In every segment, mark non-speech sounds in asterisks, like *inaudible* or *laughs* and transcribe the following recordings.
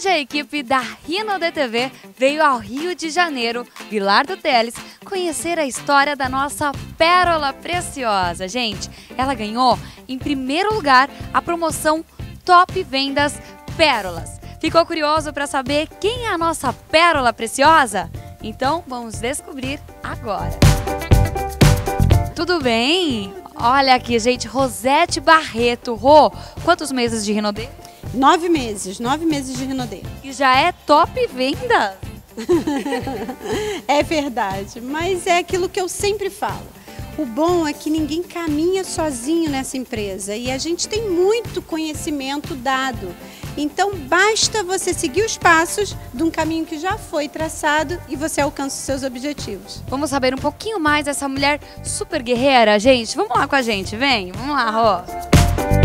Hoje a equipe da Rino DTV veio ao Rio de Janeiro, Vilar do Teles, conhecer a história da nossa pérola preciosa. Gente, ela ganhou em primeiro lugar a promoção Top Vendas Pérolas. Ficou curioso para saber quem é a nossa pérola preciosa? Então vamos descobrir agora. Tudo bem? Olha aqui, gente, Rosete Barreto. Rô, quantos meses de Rinodê? Nove meses, nove meses de Rinodê. E já é top venda? *laughs* é verdade, mas é aquilo que eu sempre falo. O bom é que ninguém caminha sozinho nessa empresa e a gente tem muito conhecimento dado. Então basta você seguir os passos de um caminho que já foi traçado e você alcança os seus objetivos. Vamos saber um pouquinho mais dessa mulher super guerreira, gente? Vamos lá com a gente, vem. Vamos lá, Rô.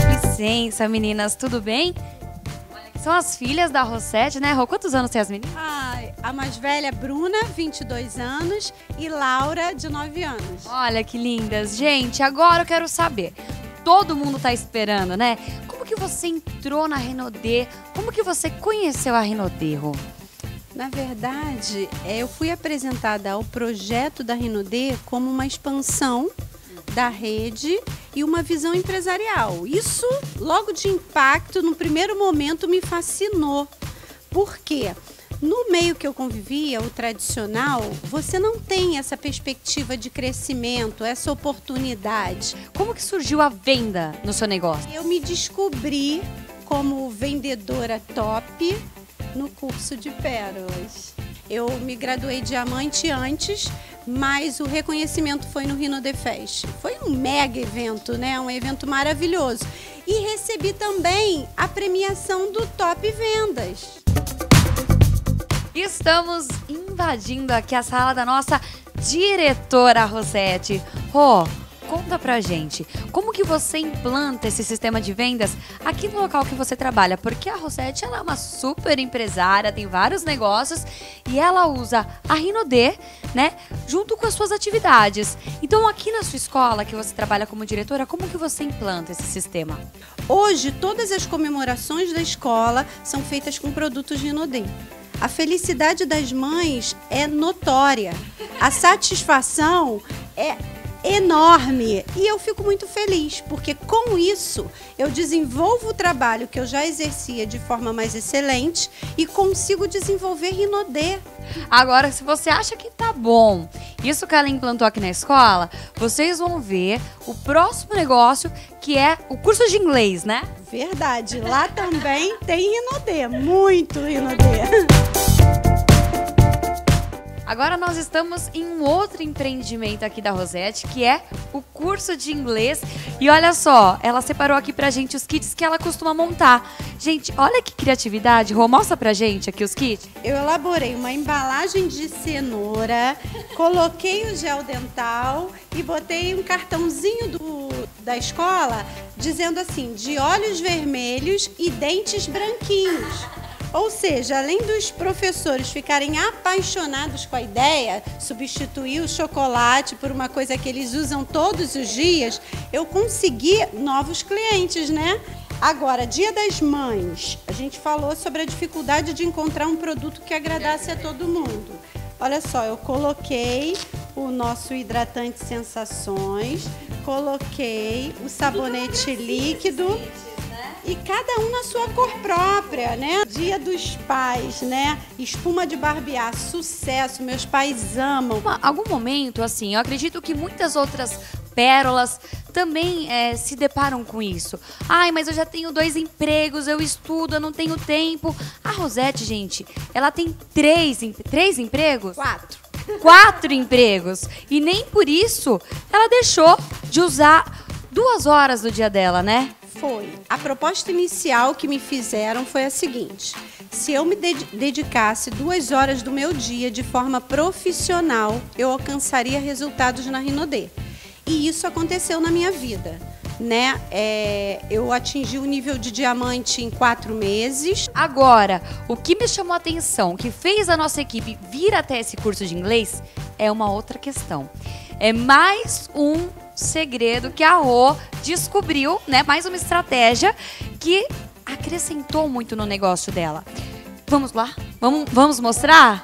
Licença, meninas, tudo bem? São as filhas da Rosete, né, Rô? Quantos anos tem as meninas? Ai, a mais velha, Bruna, 22 anos, e Laura, de 9 anos. Olha que lindas. Gente, agora eu quero saber. Todo mundo tá esperando, né? Como que você entrou na Renaudet? Como que você conheceu a Renaudet, Rô? Na verdade, é, eu fui apresentada ao projeto da Renaudet como uma expansão da rede e uma visão empresarial. Isso, logo de impacto, no primeiro momento, me fascinou. Por quê? No meio que eu convivia, o tradicional, você não tem essa perspectiva de crescimento, essa oportunidade. Como que surgiu a venda no seu negócio? Eu me descobri como vendedora top no curso de pérolas. Eu me graduei diamante antes, mas o reconhecimento foi no Rino The Fest. Foi um mega evento, né? Um evento maravilhoso. E recebi também a premiação do Top Vendas. Estamos invadindo aqui a sala da nossa diretora Rosete. Oh, Conta pra gente, como que você implanta esse sistema de vendas aqui no local que você trabalha? Porque a Rosette ela é uma super empresária, tem vários negócios e ela usa a Rinodê, né, junto com as suas atividades. Então aqui na sua escola que você trabalha como diretora, como que você implanta esse sistema? Hoje todas as comemorações da escola são feitas com produtos Rinodê. A felicidade das mães é notória. A satisfação é enorme e eu fico muito feliz porque com isso eu desenvolvo o trabalho que eu já exercia de forma mais excelente e consigo desenvolver Rinodê. Agora, se você acha que tá bom isso que ela implantou aqui na escola, vocês vão ver o próximo negócio que é o curso de inglês, né? Verdade, lá também tem Rinodê, muito Rinodê. Agora nós estamos em um outro empreendimento aqui da Rosette, que é o curso de inglês. E olha só, ela separou aqui pra gente os kits que ela costuma montar. Gente, olha que criatividade. Rô, mostra pra gente aqui os kits. Eu elaborei uma embalagem de cenoura, coloquei o gel dental e botei um cartãozinho do, da escola dizendo assim, de olhos vermelhos e dentes branquinhos. Ou seja, além dos professores ficarem apaixonados com a ideia, substituir o chocolate por uma coisa que eles usam todos os dias, eu consegui novos clientes, né? Agora, Dia das Mães, a gente falou sobre a dificuldade de encontrar um produto que agradasse a todo mundo. Olha só, eu coloquei o nosso hidratante Sensações, coloquei o sabonete líquido e cada um na sua cor própria, né? Dia dos pais, né? Espuma de barbear, sucesso, meus pais amam. Algum momento, assim, eu acredito que muitas outras pérolas também é, se deparam com isso. Ai, mas eu já tenho dois empregos, eu estudo, eu não tenho tempo. A Rosette, gente, ela tem três, três empregos? Quatro. Quatro empregos. E nem por isso ela deixou de usar duas horas do dia dela, né? Foi. A proposta inicial que me fizeram foi a seguinte: se eu me dedicasse duas horas do meu dia de forma profissional, eu alcançaria resultados na Rinodê. E isso aconteceu na minha vida. Né? É, eu atingi o nível de diamante em quatro meses. Agora, o que me chamou a atenção, que fez a nossa equipe vir até esse curso de inglês, é uma outra questão. É mais um segredo que a Rô descobriu, né? Mais uma estratégia que acrescentou muito no negócio dela. Vamos lá? Vamos, vamos mostrar?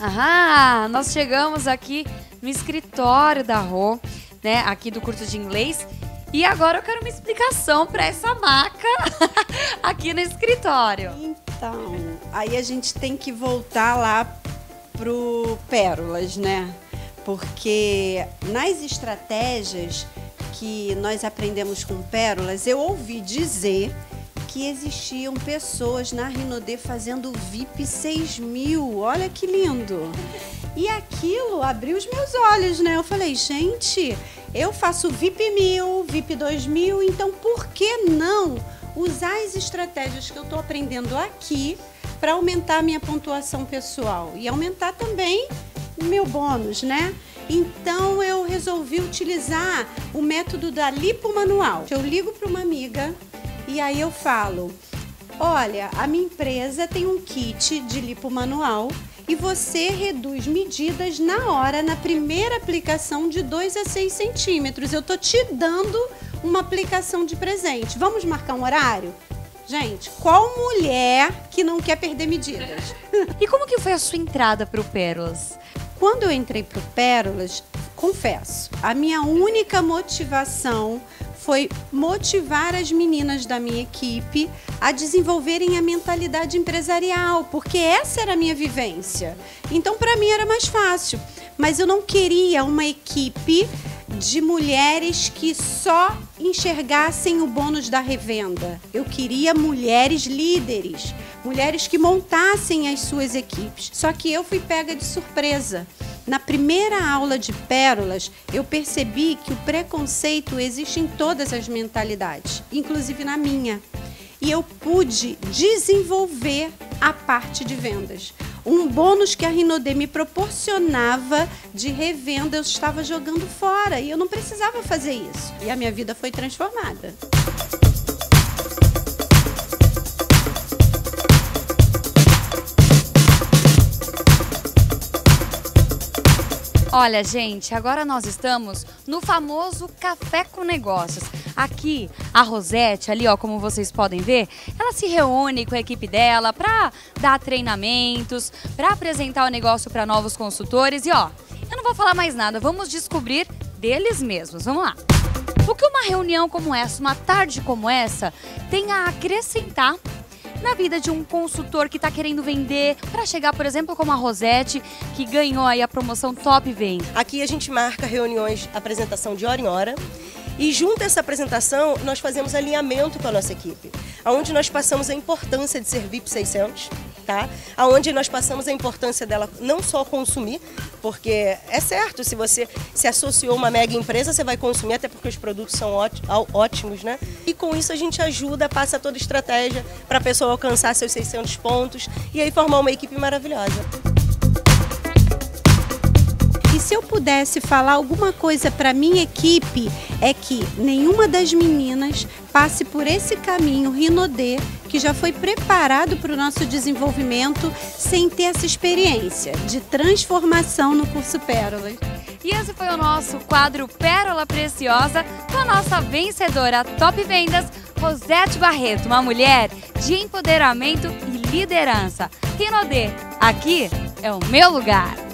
Aham, nós chegamos aqui no escritório da Rô, né? Aqui do curso de inglês. E agora eu quero uma explicação para essa maca *laughs* aqui no escritório. Então, aí a gente tem que voltar lá pro Pérolas, né? Porque nas estratégias que nós aprendemos com Pérolas, eu ouvi dizer que existiam pessoas na Rinodê fazendo VIP 6000. Olha que lindo! E aquilo abriu os meus olhos, né? Eu falei, gente, eu faço VIP 1000, VIP 2000, então por que não usar as estratégias que eu estou aprendendo aqui para aumentar a minha pontuação pessoal e aumentar também meu bônus, né? Então eu resolvi utilizar o método da lipo manual. Eu ligo para uma amiga e aí eu falo: "Olha, a minha empresa tem um kit de lipo manual e você reduz medidas na hora, na primeira aplicação de 2 a 6 centímetros. Eu tô te dando uma aplicação de presente. Vamos marcar um horário? Gente, qual mulher que não quer perder medidas? *laughs* e como que foi a sua entrada para o Pérolas? Quando eu entrei para o Pérolas, confesso, a minha única motivação foi motivar as meninas da minha equipe a desenvolverem a mentalidade empresarial, porque essa era a minha vivência. Então, para mim era mais fácil. Mas eu não queria uma equipe de mulheres que só enxergassem o bônus da revenda. Eu queria mulheres líderes, mulheres que montassem as suas equipes. Só que eu fui pega de surpresa. Na primeira aula de pérolas, eu percebi que o preconceito existe em todas as mentalidades, inclusive na minha. E eu pude desenvolver a parte de vendas um bônus que a Rinodê me proporcionava de revenda, eu estava jogando fora e eu não precisava fazer isso. E a minha vida foi transformada. Olha, gente, agora nós estamos no famoso Café com Negócios. Aqui, a Rosete, ali, ó, como vocês podem ver, ela se reúne com a equipe dela para dar treinamentos, para apresentar o negócio para novos consultores. E ó, eu não vou falar mais nada, vamos descobrir deles mesmos. Vamos lá. O que uma reunião como essa, uma tarde como essa, tem a acrescentar na vida de um consultor que está querendo vender para chegar, por exemplo, como a Rosete, que ganhou aí a promoção Top Vem? Aqui a gente marca reuniões, apresentação de hora em hora. E junto a essa apresentação, nós fazemos alinhamento com a nossa equipe, onde nós passamos a importância de ser VIP 600, tá? Onde nós passamos a importância dela não só consumir, porque é certo, se você se associou a uma mega empresa, você vai consumir, até porque os produtos são ótimos, né? E com isso a gente ajuda, passa toda a estratégia para a pessoa alcançar seus 600 pontos e aí formar uma equipe maravilhosa. Se eu pudesse falar alguma coisa para minha equipe, é que nenhuma das meninas passe por esse caminho Rinodê, que já foi preparado para o nosso desenvolvimento, sem ter essa experiência de transformação no curso Pérola. E esse foi o nosso quadro Pérola Preciosa com a nossa vencedora Top Vendas, Rosete Barreto, uma mulher de empoderamento e liderança. Rinodê, aqui é o meu lugar.